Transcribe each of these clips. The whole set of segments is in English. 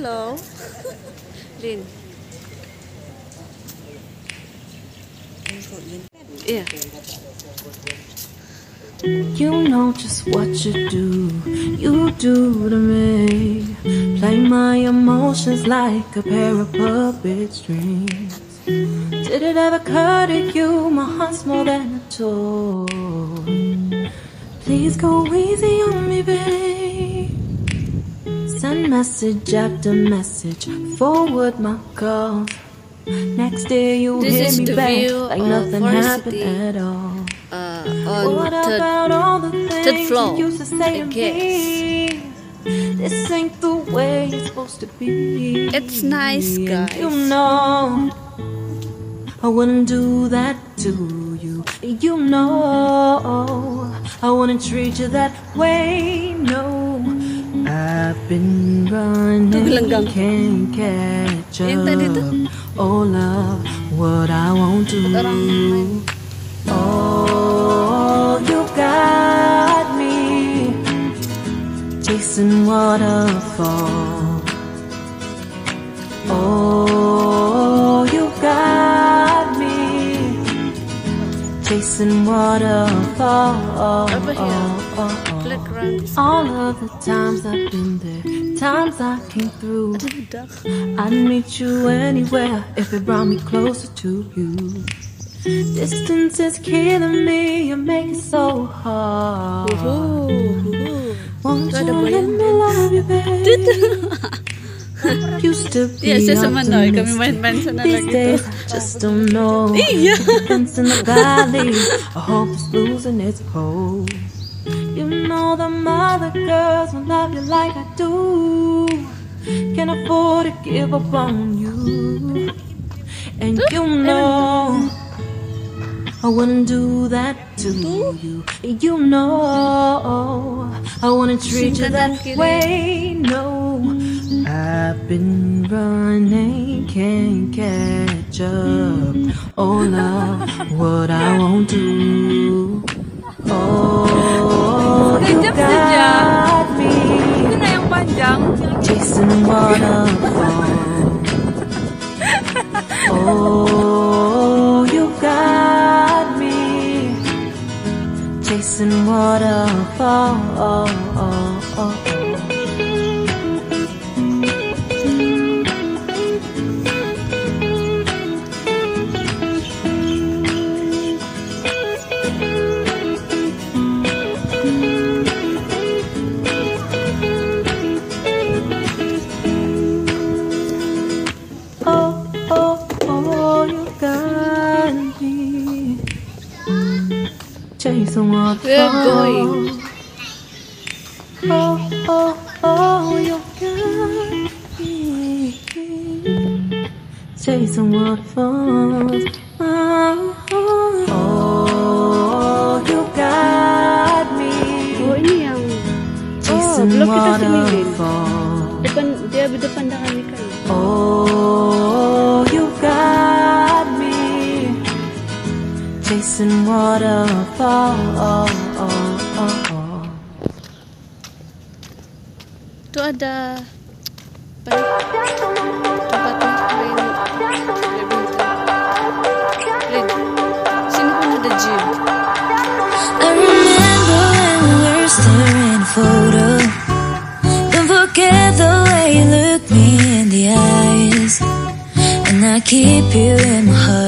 Hello. Lin. Yeah. You know just what you do, you do to me. Play my emotions like a pair of puppet strings. Did it ever occur to you my heart's more than a toy? Please go easy message after message, forward my calls. Next day you This hit is me back like nothing happened City. at all. Uh, What third. about all the things floor, you used to say to me? This ain't the way it's supposed to be. It's nice, And guys. You know, I wouldn't do that to you. You know, I wouldn't treat you that way. No, I've been running, can't catch up. Oh, love, what I won't do. Oh, you got me chasing waterfall. Chasing waterfall. Over here. Playground is All of the times I've been there, times I came through. I'd meet you anywhere if it brought me closer to you. Distance is killing me, you make it so hard. Won't you let me love you, babe? Used to be Iya, saya sama Noy, kami optimistic. main-main sana These lagi days, just don't know. Iya. Depends in the valley. I hope it's losing its hold. You know the mother girls will love you like I do. Can't afford to give up on you. And you know I wouldn't do that to you. You know I wouldn't treat you that way. No, been running, can't catch up. Oh, love, what I won't do. Oh, you Kejap got me Itu na yang panjang. chasing waterfall. Oh, you got me chasing waterfall. Going. Oh, oh, oh, you got me chasing. Oh, oh, oh, you got me Oh, ini yang chasing waterfalls. depan dia depan dengan waterfall. Itu ada apa nih? Tempatnya main badminton. Sini pun ada gym. I remember when we were staring photo. Don't forget the way you look me in the eyes. And I keep you in my heart.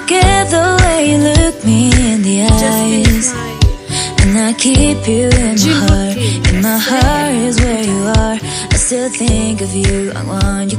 Forget the way you look me in the eyes. And I keep you in my heart. And my heart is where you are. I still think of you, I want you